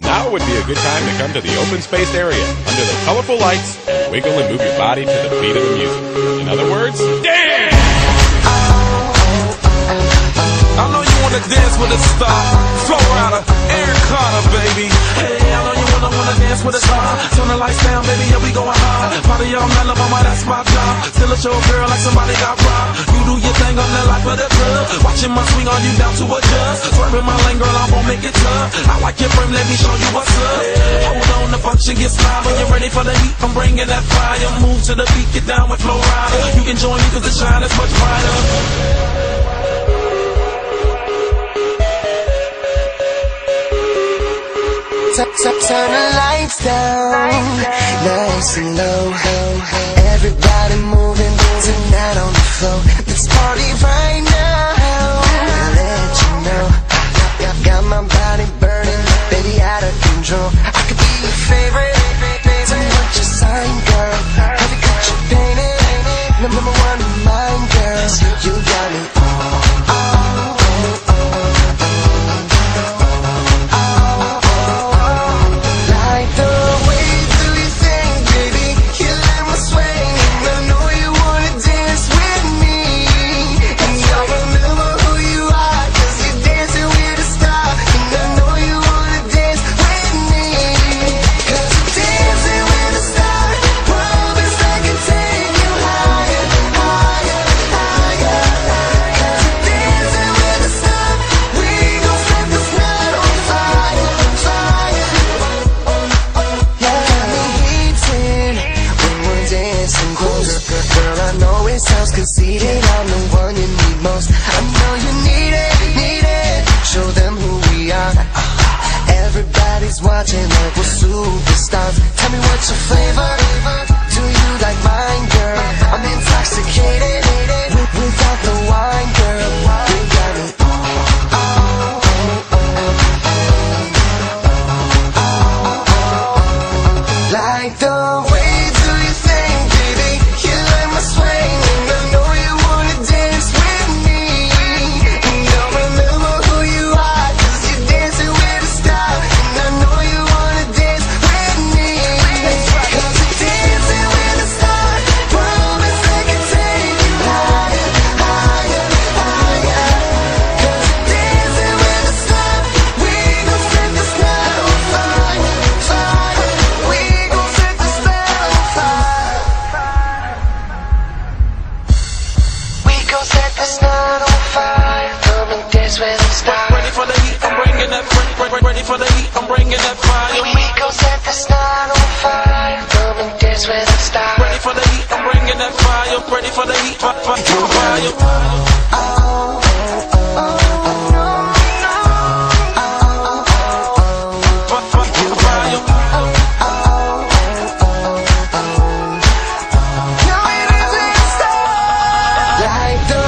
Now would be a good time to come to the open space area under the colorful lights and wiggle and move your body to the beat of the music. In other words, dance! I know you wanna dance with a star. Flo Rida, Aaron Carter, baby. Hey, I know you wanna dance with a star. Turn the lights down, baby, yeah, we going hard. Party all night, mama, that's my job. Still a show girl like somebody got robbed. You do your thing, I'm the life of the club. Watching my swing on you down to a dust. Swerving my lane, girl, I won't make it tough. I like your frame, let me show you what's up. Hold on, the function gets live. When you're ready for the heat, I'm bringing that fire. Move to the beat, get down with Flo Rida. You can join me, cause the shine down, nice and low. Everybody moving tonight on the floor. Let's party right now. Close. Girl, I know it sounds conceited. I'm the one you need most. I know you need it, need it. Show them who we are. Everybody's watching like we're superstars. Tell me what's your flavor. bringing that fire, ready for the heat, fire. Oh, fire. oh. I don't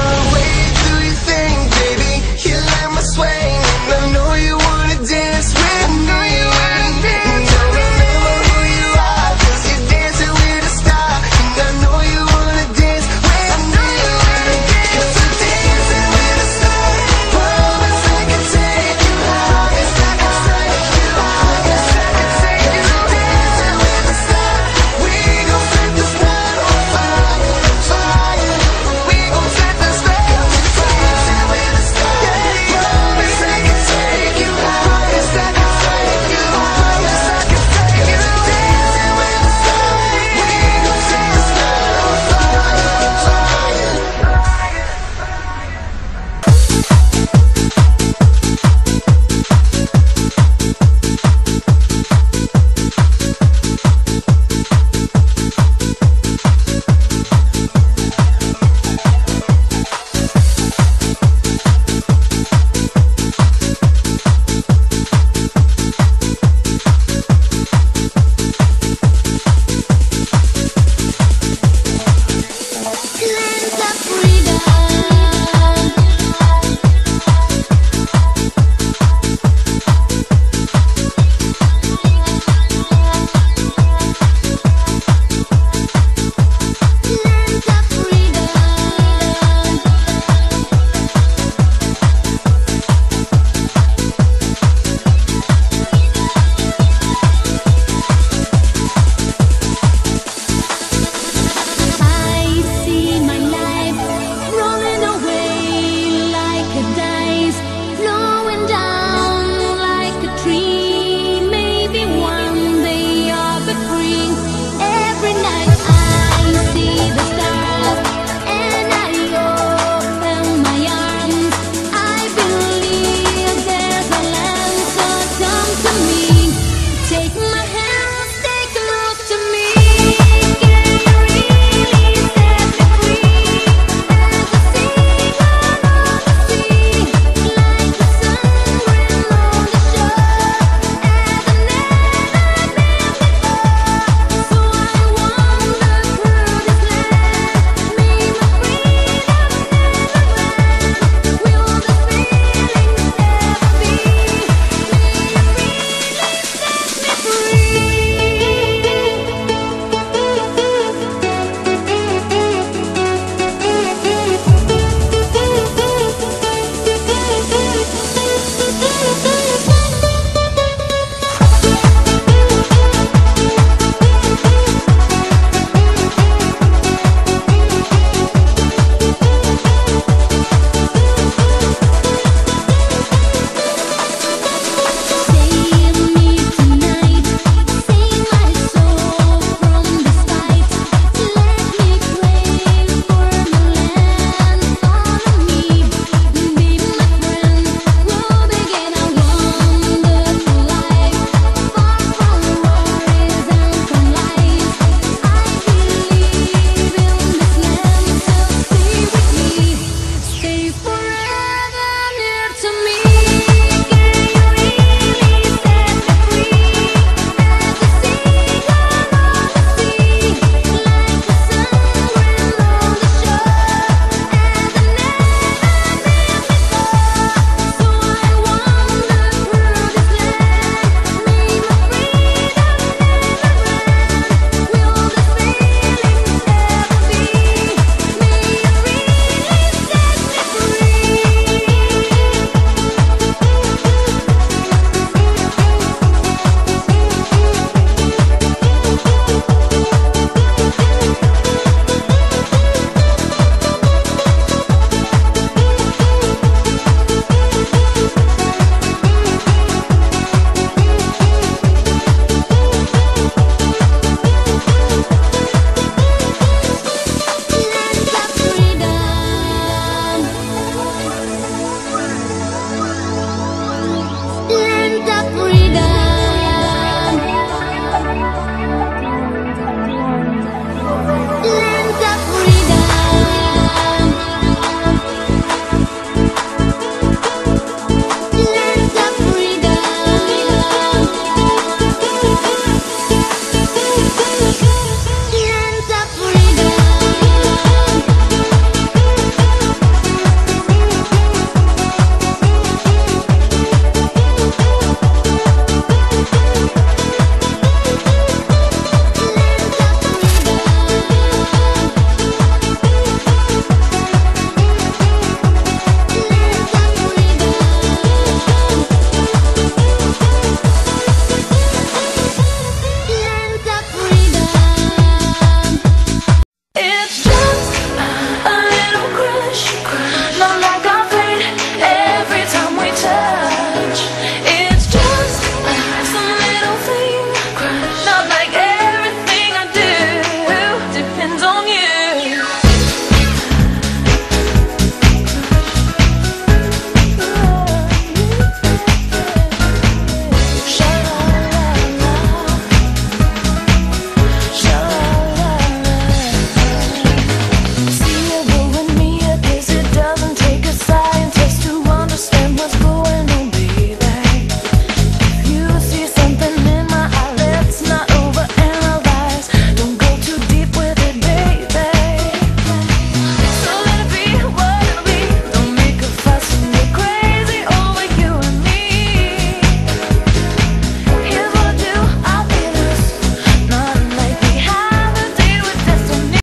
the